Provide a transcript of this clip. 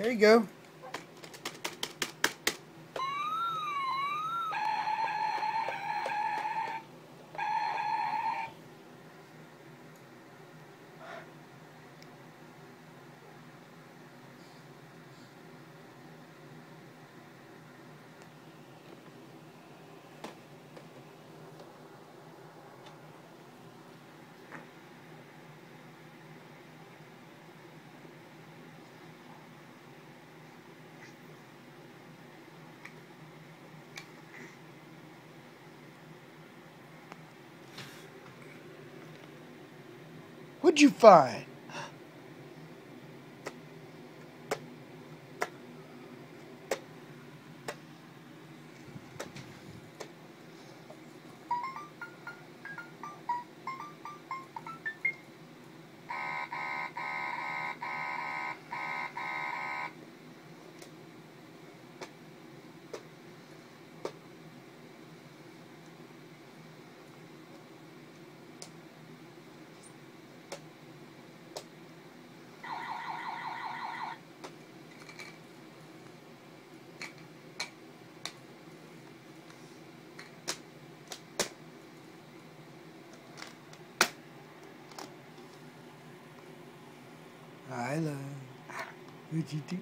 There you go. What'd you find? 来了有几滴？